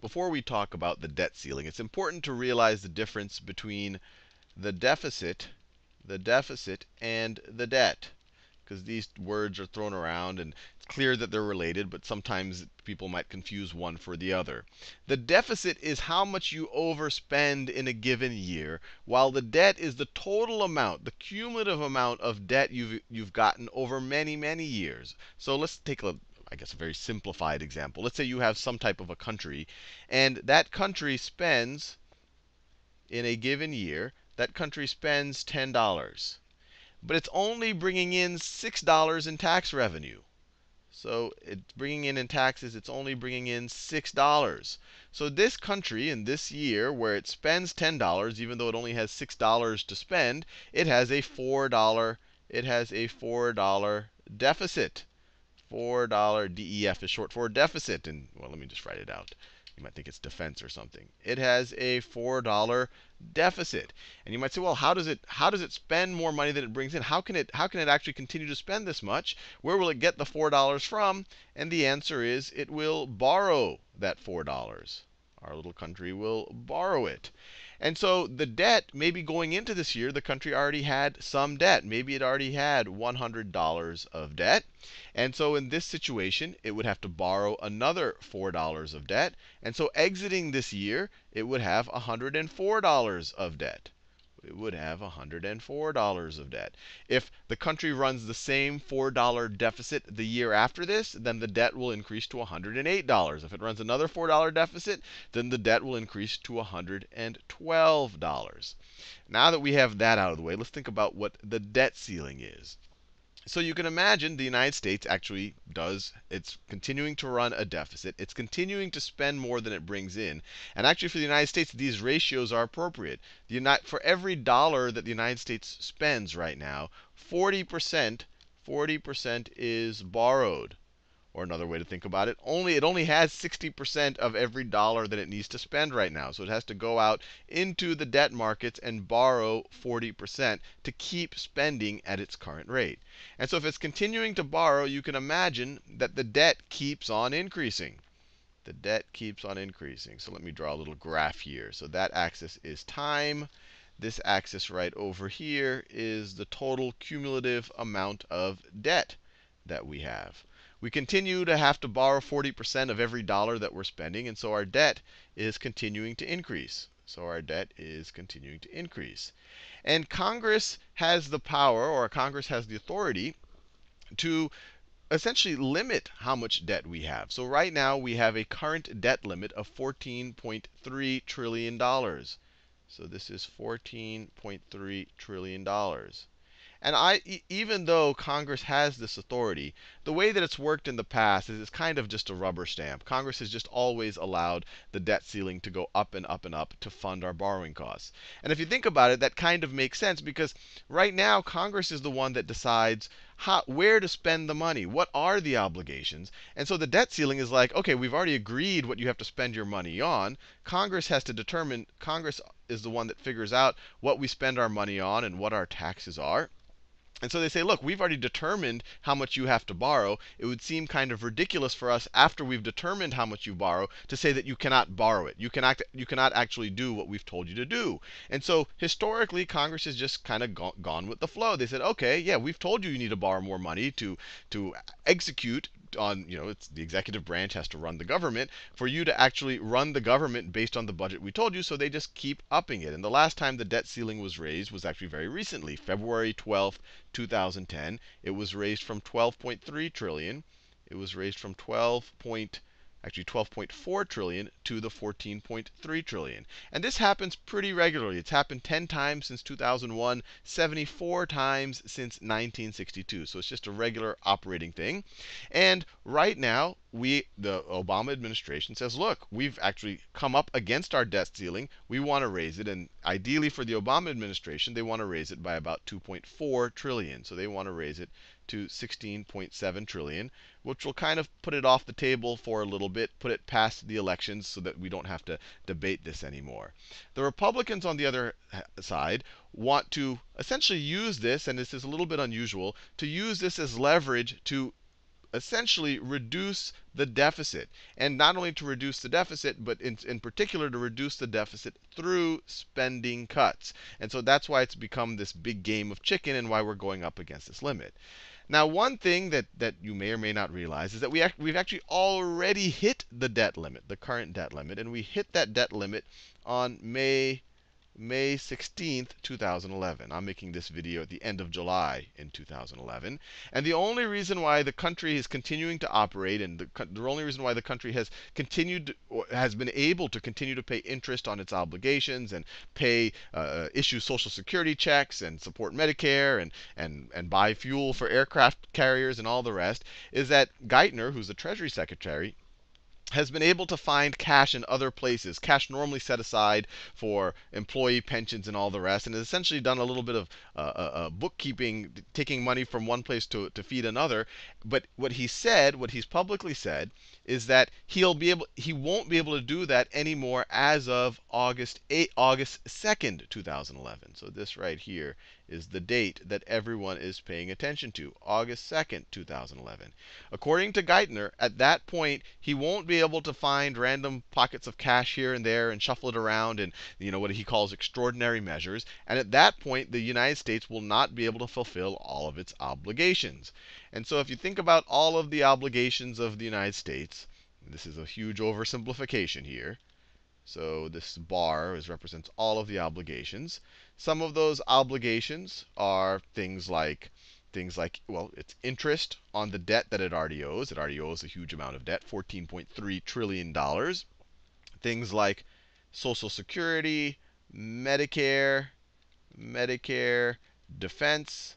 before we talk about the debt ceiling, it's important to realize the difference between the deficit, the deficit and the debt because these words are thrown around and it's clear that they're related, but sometimes people might confuse one for the other. The deficit is how much you overspend in a given year, while the debt is the total amount, the cumulative amount of debt you've, you've gotten over many, many years. So let's take a, I guess, a very simplified example. Let's say you have some type of a country, and that country spends, in a given year, that country spends $10 but it's only bringing in $6 in tax revenue. So it's bringing in in taxes, it's only bringing in $6. So this country in this year, where it spends $10, even though it only has $6 to spend, it has a $4, it has a $4 deficit. $4 DEF is short for deficit. And well, let me just write it out. You might think it's defense or something. It has a $4 deficit. And you might say, well, how does it how does it spend more money than it brings in? How can it how can it actually continue to spend this much? Where will it get the $4 from? And the answer is it will borrow that $4. Our little country will borrow it. And so the debt, maybe going into this year, the country already had some debt. Maybe it already had $100 of debt. And so in this situation, it would have to borrow another $4 of debt. And so exiting this year, it would have $104 of debt it would have $104 of debt. If the country runs the same $4 deficit the year after this, then the debt will increase to $108. If it runs another $4 deficit, then the debt will increase to $112. Now that we have that out of the way, let's think about what the debt ceiling is. So you can imagine the United States actually does, it's continuing to run a deficit. It's continuing to spend more than it brings in. And actually, for the United States, these ratios are appropriate. The for every dollar that the United States spends right now, 40%, 40% is borrowed. Or another way to think about it, only it only has 60% of every dollar that it needs to spend right now. So it has to go out into the debt markets and borrow 40% to keep spending at its current rate. And so if it's continuing to borrow, you can imagine that the debt keeps on increasing. The debt keeps on increasing. So let me draw a little graph here. So that axis is time. This axis right over here is the total cumulative amount of debt that we have. We continue to have to borrow 40% of every dollar that we're spending, and so our debt is continuing to increase. So our debt is continuing to increase. And Congress has the power, or Congress has the authority, to essentially limit how much debt we have. So right now we have a current debt limit of $14.3 trillion. So this is $14.3 trillion. And I, even though Congress has this authority, the way that it's worked in the past is it's kind of just a rubber stamp. Congress has just always allowed the debt ceiling to go up and up and up to fund our borrowing costs. And if you think about it, that kind of makes sense because right now Congress is the one that decides how, where to spend the money. What are the obligations? And so the debt ceiling is like, okay, we've already agreed what you have to spend your money on. Congress has to determine, Congress is the one that figures out what we spend our money on and what our taxes are. And so they say, look, we've already determined how much you have to borrow. It would seem kind of ridiculous for us, after we've determined how much you borrow, to say that you cannot borrow it. You cannot, you cannot actually do what we've told you to do. And so historically, Congress has just kind of gone with the flow. They said, okay, yeah, we've told you you need to borrow more money to, to execute on, you know, it's the executive branch has to run the government, for you to actually run the government based on the budget we told you. So they just keep upping it. And the last time the debt ceiling was raised was actually very recently, February 12th, 2010. It was raised from 12.3 trillion. It was raised from 12 actually 12.4 trillion to the 14.3 trillion. And this happens pretty regularly. It's happened 10 times since 2001, 74 times since 1962. So it's just a regular operating thing. And right now, we, the Obama administration says, look, we've actually come up against our debt ceiling. We want to raise it. And ideally for the Obama administration, they want to raise it by about 2.4 trillion. So they want to raise it to 16.7 trillion, which will kind of put it off the table for a little bit, put it past the elections so that we don't have to debate this anymore. The Republicans, on the other side, want to essentially use this, and this is a little bit unusual, to use this as leverage to essentially reduce the deficit. And not only to reduce the deficit, but in, in particular to reduce the deficit through spending cuts. And so that's why it's become this big game of chicken and why we're going up against this limit. Now, one thing that, that you may or may not realize is that we we've actually already hit the debt limit, the current debt limit, and we hit that debt limit on May May 16th, 2011. I'm making this video at the end of July in 2011. And the only reason why the country is continuing to operate and the, the only reason why the country has continued has been able to continue to pay interest on its obligations and pay uh, issue social security checks and support Medicare and, and, and buy fuel for aircraft carriers and all the rest is that Geithner, who's the Treasury Secretary, has been able to find cash in other places, cash normally set aside for employee pensions and all the rest, and has essentially done a little bit of uh, uh, uh, bookkeeping, taking money from one place to, to feed another. But what he said, what he's publicly said, is that he'll be able, he won't be able to do that anymore as of August 8, August 2nd, 2011. So this right here is the date that everyone is paying attention to, August 2nd, 2011. According to Geithner, at that point, he won't be able to find random pockets of cash here and there and shuffle it around and you know what he calls extraordinary measures. And at that point, the United States will not be able to fulfill all of its obligations. And so if you think about all of the obligations of the United States, this is a huge oversimplification here. So this bar is, represents all of the obligations. Some of those obligations are things like things like, well, it's interest on the debt that it already owes. It already owes a huge amount of debt, $14.3 trillion. Things like Social Security, Medicare, Medicare, defense,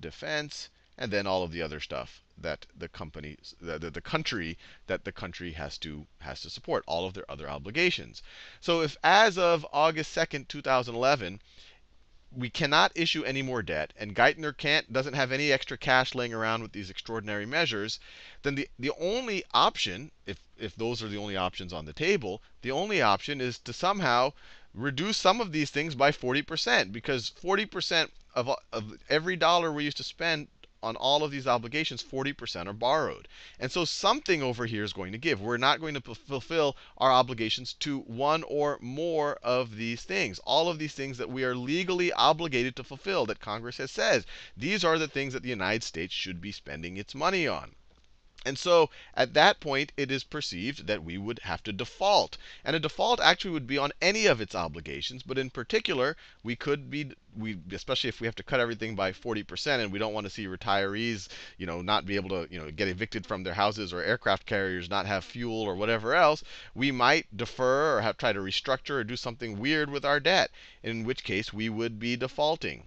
defense, and then all of the other stuff that the company, the, the, the, country, that the country has to has to support, all of their other obligations. So if as of August 2nd, 2011, we cannot issue any more debt, and Geithner can't doesn't have any extra cash laying around with these extraordinary measures, then the, the only option, if if those are the only options on the table, the only option is to somehow reduce some of these things by 40%, because 40% of, of every dollar we used to spend on all of these obligations, 40% are borrowed. And so something over here is going to give. We're not going to fulfill our obligations to one or more of these things. All of these things that we are legally obligated to fulfill, that Congress has said. These are the things that the United States should be spending its money on. And so at that point, it is perceived that we would have to default. And a default actually would be on any of its obligations. But in particular, we could be, we, especially if we have to cut everything by 40%, and we don't want to see retirees, you know, not be able to, you know, get evicted from their houses, or aircraft carriers not have fuel, or whatever else, we might defer or have try to restructure or do something weird with our debt. In which case, we would be defaulting.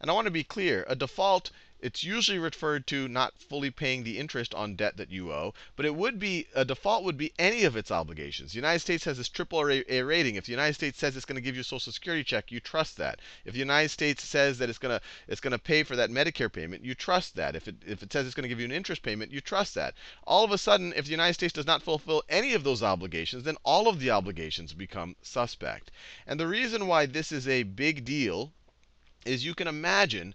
And I want to be clear: a default it's usually referred to not fully paying the interest on debt that you owe, but it would be a default would be any of its obligations. The United States has this triple A rating. If the United States says it's going to give you a Social Security check, you trust that. If the United States says that it's going to it's going to pay for that Medicare payment, you trust that. If it if it says it's going to give you an interest payment, you trust that. All of a sudden, if the United States does not fulfill any of those obligations, then all of the obligations become suspect. And the reason why this is a big deal is you can imagine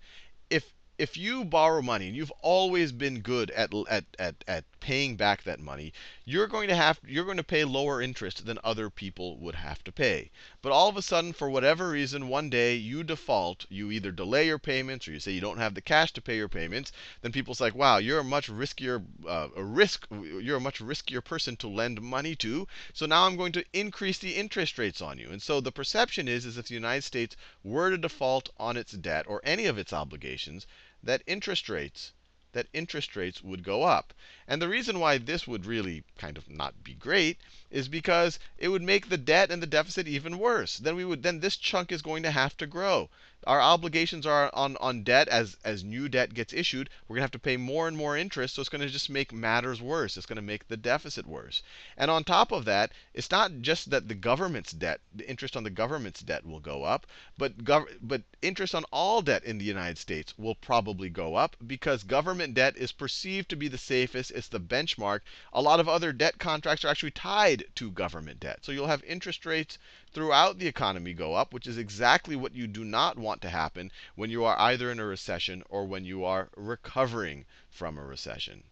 if if you borrow money and you've always been good at, at, at, at paying back that money, you're going to have you're going to pay lower interest than other people would have to pay. But all of a sudden, for whatever reason, one day you default, you either delay your payments or you say you don't have the cash to pay your payments, then people's like, wow, you're a much riskier uh, a risk you're a much riskier person to lend money to. So now I'm going to increase the interest rates on you. And so the perception is is if the United States were to default on its debt or any of its obligations, that interest rates that interest rates would go up. And the reason why this would really kind of not be great is because it would make the debt and the deficit even worse. Then we would then this chunk is going to have to grow. Our obligations are on, on debt as, as new debt gets issued. We're going to have to pay more and more interest, so it's going to just make matters worse. It's going to make the deficit worse. And on top of that, it's not just that the government's debt, the interest on the government's debt will go up, but, gov- but interest on all debt in the United States will probably go up because government debt is perceived to be the safest. It's the benchmark. A lot of other debt contracts are actually tied to government debt. So you'll have interest rates throughout the economy go up, which is exactly what you do not want to happen when you are either in a recession or when you are recovering from a recession.